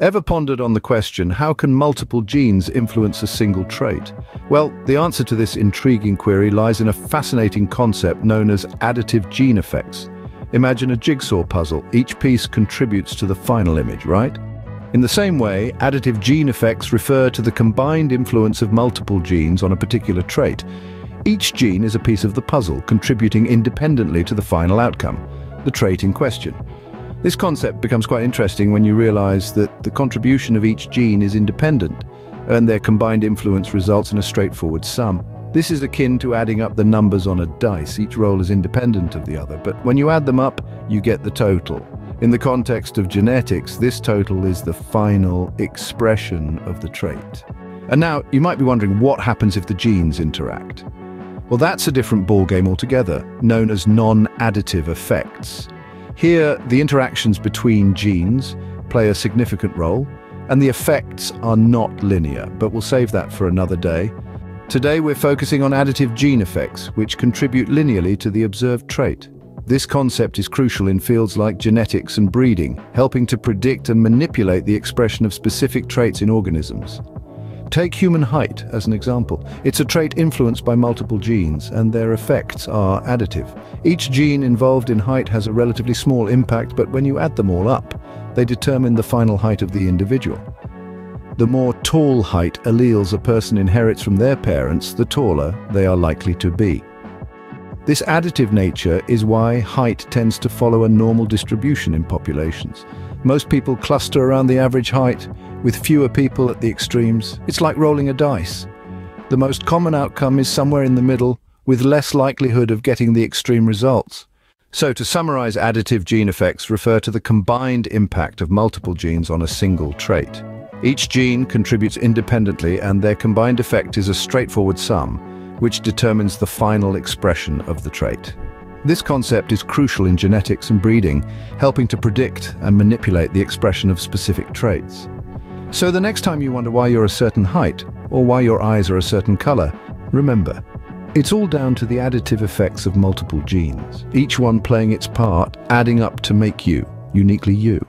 Ever pondered on the question, how can multiple genes influence a single trait? Well, the answer to this intriguing query lies in a fascinating concept known as additive gene effects. Imagine a jigsaw puzzle. Each piece contributes to the final image, right? In the same way, additive gene effects refer to the combined influence of multiple genes on a particular trait. Each gene is a piece of the puzzle, contributing independently to the final outcome, the trait in question. This concept becomes quite interesting when you realize that the contribution of each gene is independent, and their combined influence results in a straightforward sum. This is akin to adding up the numbers on a dice. Each roll is independent of the other, but when you add them up, you get the total. In the context of genetics, this total is the final expression of the trait. And now, you might be wondering what happens if the genes interact. Well, that's a different ballgame altogether, known as non-additive effects. Here, the interactions between genes play a significant role, and the effects are not linear, but we'll save that for another day. Today we're focusing on additive gene effects, which contribute linearly to the observed trait. This concept is crucial in fields like genetics and breeding, helping to predict and manipulate the expression of specific traits in organisms. Take human height as an example. It's a trait influenced by multiple genes, and their effects are additive. Each gene involved in height has a relatively small impact, but when you add them all up, they determine the final height of the individual. The more tall height alleles a person inherits from their parents, the taller they are likely to be. This additive nature is why height tends to follow a normal distribution in populations. Most people cluster around the average height, with fewer people at the extremes. It's like rolling a dice. The most common outcome is somewhere in the middle, with less likelihood of getting the extreme results. So to summarize additive gene effects refer to the combined impact of multiple genes on a single trait. Each gene contributes independently and their combined effect is a straightforward sum, which determines the final expression of the trait. This concept is crucial in genetics and breeding, helping to predict and manipulate the expression of specific traits. So the next time you wonder why you're a certain height, or why your eyes are a certain color, remember, it's all down to the additive effects of multiple genes, each one playing its part, adding up to make you, uniquely you.